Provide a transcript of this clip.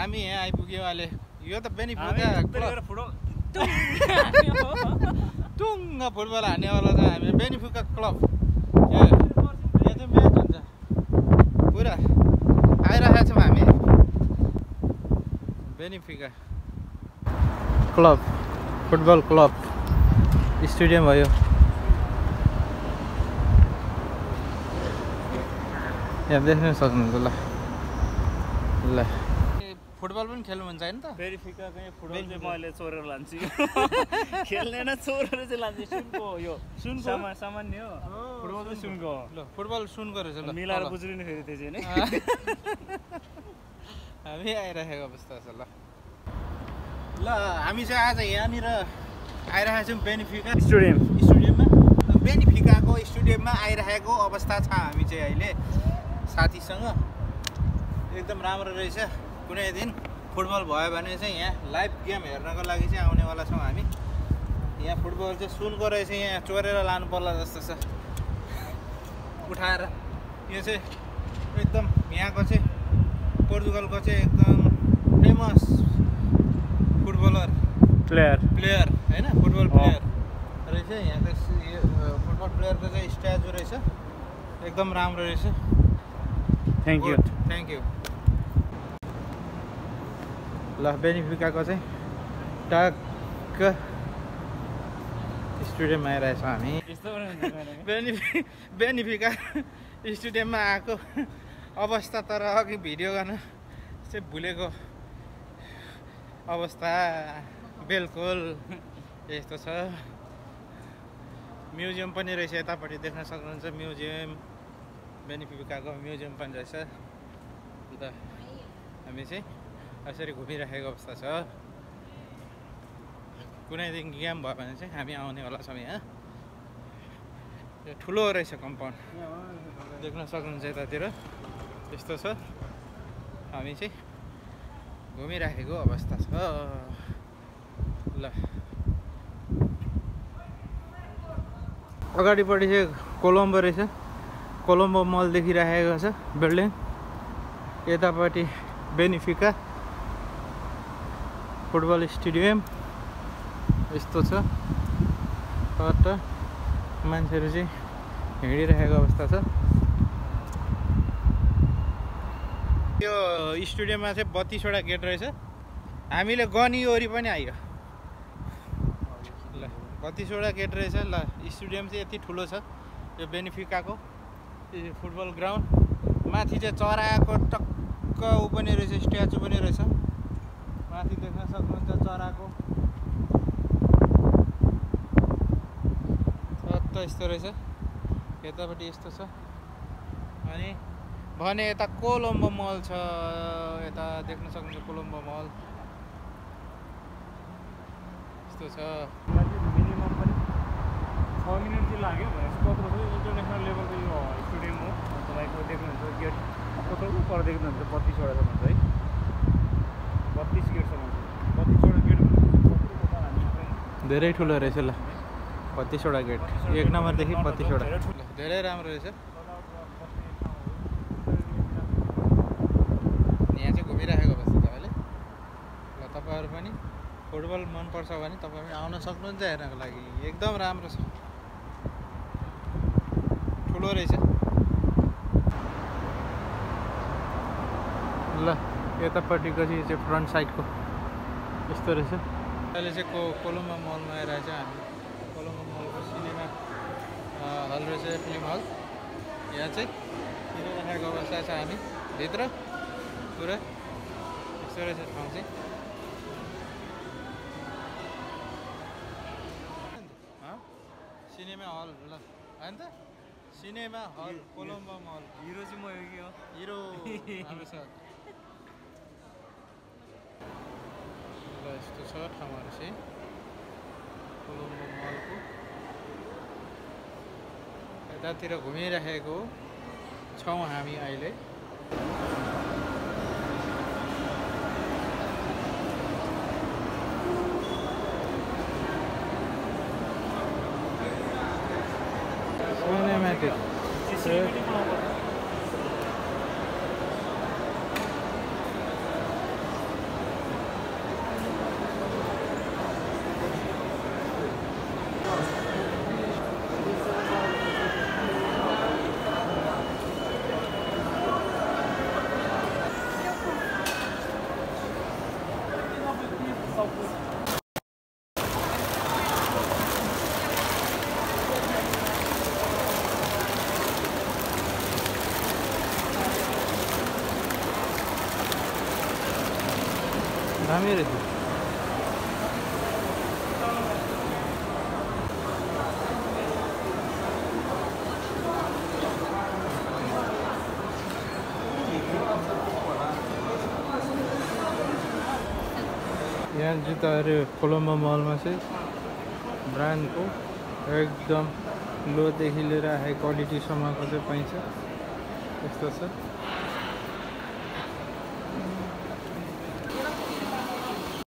हामी यहाँ आइपुग्यौँ अहिले यो त फुटबल टुङ्ग फुटबल हान्नेवाला छ हामी बेनिफिटका क्लब यो चाहिँ म्याच हुन्छ पुरा आइरहेको छौँ हामी Benfica club football club stadium भयो यहाँ देख्न सक्नुहुन्छ ल ल फुटबल पनि खेल्नु हुन्छ होइन त? फेरि फिका कहीँ फुटबल चाहिँ मैले चोरेर लान्छु। खेल्ने न चोरेर चाहिँ लान्छु। सुनको यो। सुनको? सामा सामान्य हो। फुटबल चाहिँ सुनको। हो। ल फुटबल सुनको रहेछ ल मिलाएर। बुझ्नु नि फेरि त्यो चाहिँ नि हामी आइरहेको अवस्था छ ल। ल हामी चाहिँ आज यहाँनिर आइरहेको छौँ बेनिफिका। स्टेडियम। स्टुडियममा? बेनिफिकाको स्टुडियममा आइरहेको अवस्था छ हामी चाहिँ अहिले साथीसँग। एकदम राम्रो रहेछ। कुनै दिन फुटबल भयो भने चाहिँ यहाँ लाइभ गेम हेर्नको लागि चाहिँ आउनेवाला छौँ हामी। यहाँ फुटबल चाहिँ सुनको रहेछ यहाँ चोरेर लानु पर्ला जस्तो छ। उठाएर यो चाहिँ एकदम यहाँको चाहिँ पोर्तुगलको चाहिँ एकदम फेमस फुटबलर प्लेयर प्लेयर होइन? फुटबल। प्लेयर रहेछ। यहाँको फुटबल प्लेयरको चाहिँ स्ट्याचु रहेछ। एकदम राम्रो रहेछ। थ्याङ्क यू थ्याङ्क यू ल बेनिफिकाको चाहिँ टक्क स्टुडियममा आइरहेछौँ हामी। बेनिफि बेनिफिका स्टुडियममा आएको अवस्था तर अघि भिडियो गर्न चाहिँ भुलेको अवस्था बिल्कुल यस्तो छ म्युजियम पनि रहेछ यतापट्टि देख्न सक्नुहुन्छ म्युजियम बेनिफिकाको म्युजियम पनि रहेछ ल हामी चाहिँ यसरी घुमिराखेको अवस्था छ? कुनै दिन गेम भयो भने चाहिँ हामी आउनेवाला छौँ यहाँ यो ठुलो रहेछ कम्पाउन्ड। देख्न सक्नुहुन्छ यतातिर। यस्तो छ। हामी चाहिँ घुमिराखेको अवस्था छ। ल। अगाडिपट्टि चाहिँ कोलम्बो रहेछ। कोलम्बो मल देखिराखेको छ बिल्डिङ। यतापट्टि बेनिफिका। Football stadium. यस्तो छ। कता मान्छेहरू चाहिँ हिँडिरहेको अवस्था छ। यो स्टुडियममा चाहिँ बत्तिसवटा गेट रहेछ। हामीले गनिवरी पनि आयो ल बत्तिसवटा गेट रहेछ। ल स्टेडियम चाहिँ यति ठुलो छ। यो बेनिफिकाको फुटबल ग्राउन्ड। माथि चाहिँ चराको टक्क ऊ पनि रहेछ स्ट्याचु पनि रहेछ। माथि देख्न सक्नुहुन्छ चराको। सत्त यस्तो रहेछ। यतापट्टि यस्तो छ। अनि भने यता कोलम्बो मल छ। यता देख्न सक्नुहुन्छ कोलम्बो मल। यस्तो छ। मिनिमम पनि छ मिनट चाहिँ लाग्यो। भनेपछि कत्रो इन्टरनेसनल लेभलको यो स्टेडियम हो। तपाईँको देख्नुहुन्छ गेट कत्रो पर देख्नुहुन्छ बत्तिसवटासम्म छ है बत्तिस गेटसम्म छ बत्तिसवटा गेट कत्रो हामी चाहिँ धेरै ठुलो रहेछ ल। बत्तिसवटा गेट। एक नम्बरदेखि बत्तिसवटा धेरै राम्रो रहेछ। यहाँ चाहिँ घुमिराखेको अवस्था तपाईँले। ल तपाईँहरू पनि फुटबल मनपर्छ भने तपाईँ आउन सक्नुहुन्छ हेर्नको लागि। एकदम राम्रो छ। ठुलो रहेछ। ल यतापट्टिको चाहिँ फ्रन्ट साइडको यस्तो रहेछ। अहिले चाहिँ को कोलम्बो मलमा आइरहेको छ हामी। कोलम्बो मलको सिनेमा हल रहेछ फिल्म हल। यहाँ चाहिँ किनिराखेको अवस्था छ हामी। भित्र पुरा यस्तो रहेछ ठाउँ चाहिँ। हँ? सिनेमा हल ल। होइन त? Cinema hall Colombo mall. Hero चाहिँ म हो कि हो? हिरो हाम्रो छ ल यस्तो छ ठाउँहरू चाहिँ। कोलम्बो मलको। यतातिर घुमिराखेको छौँ हामी अहिले। सिनेमेटिक दामी रहेछ यहाँ जुत्ताहरू कोलम्बो मलमा चाहिँ ब्रान्डको एकदम लोदेखि लिएर हाई क्वालिटीसम्मको चाहिँ पाइन्छ। यस्तो छ।